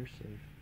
You're safe.